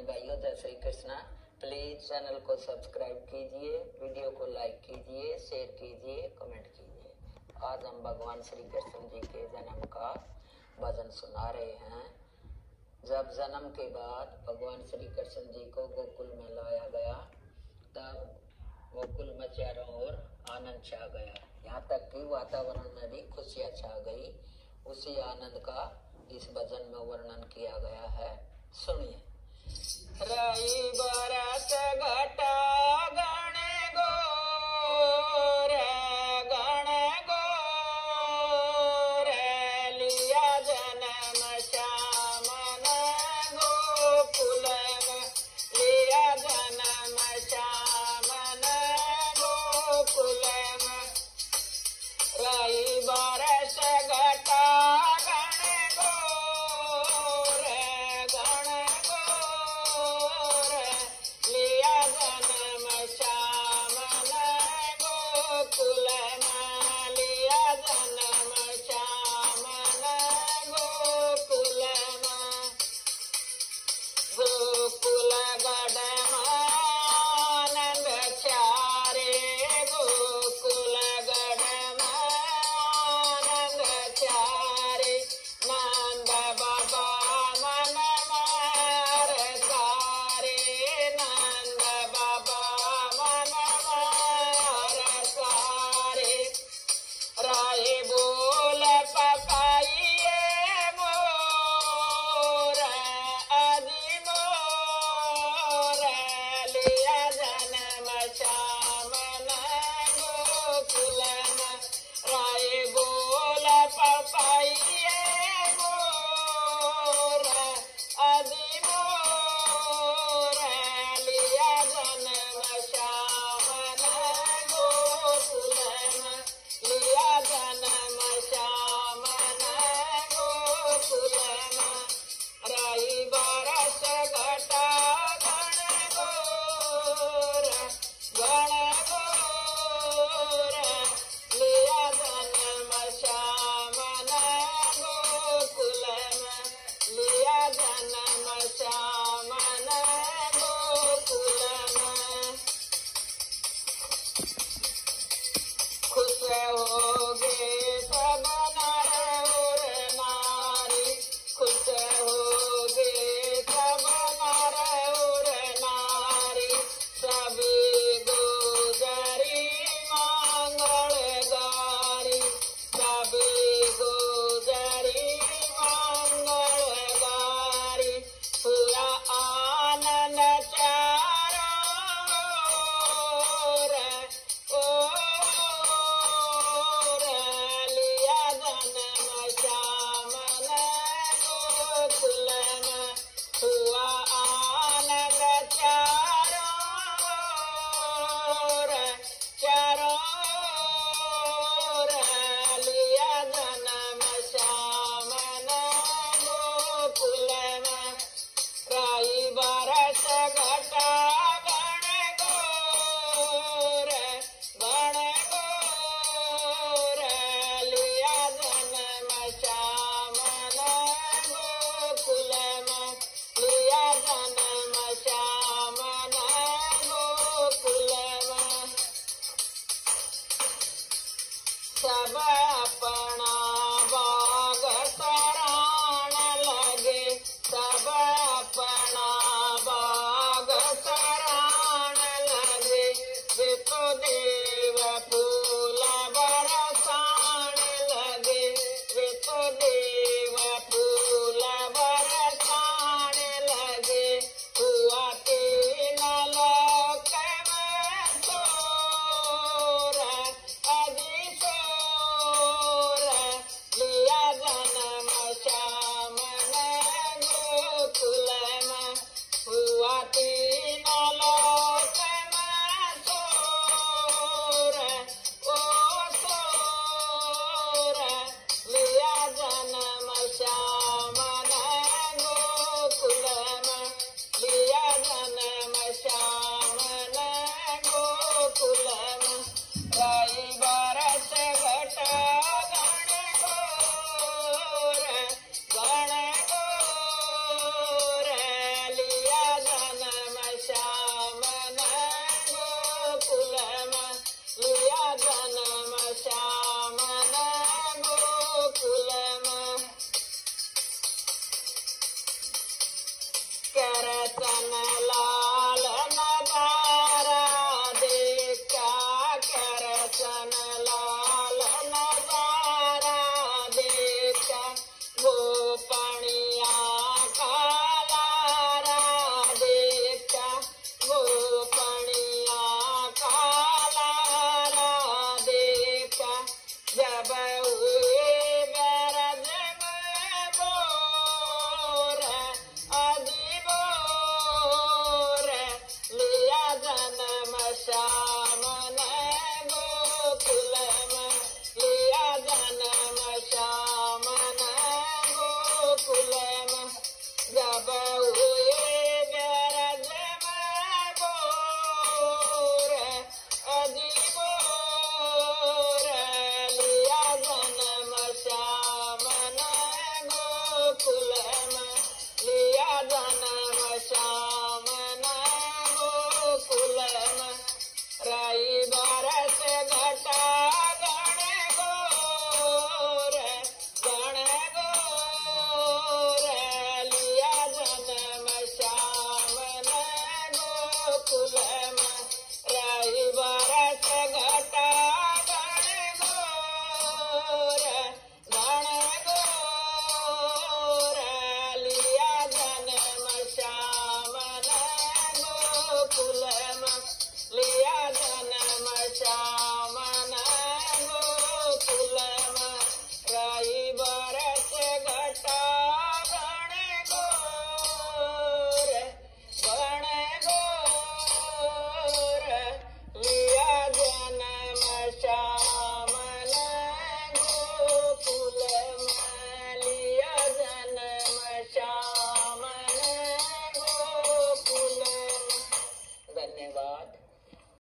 बहन भाइयों, जय श्री कृष्णा। प्लीज़ चैनल को सब्सक्राइब कीजिए वीडियो को लाइक कीजिए शेयर कीजिए कमेंट कीजिए। आज हम भगवान श्री कृष्ण जी के जन्म का भजन सुना रहे हैं। जब जन्म के बाद भगवान श्री कृष्ण जी को गोकुल में लाया गया, तब गोकुल में चारों ओर आनंद छा गया। यहाँ तक कि वातावरण में भी खुशियाँ छा गई। उसी आनंद का इस भजन में वर्णन किया गया है। सुनिए। रई बरस घटा गण गो, रे गण गो, रे लिया जन्म श्यामन गोकुल लिया जन्म बरस घटा Jana myself. Sabah Sama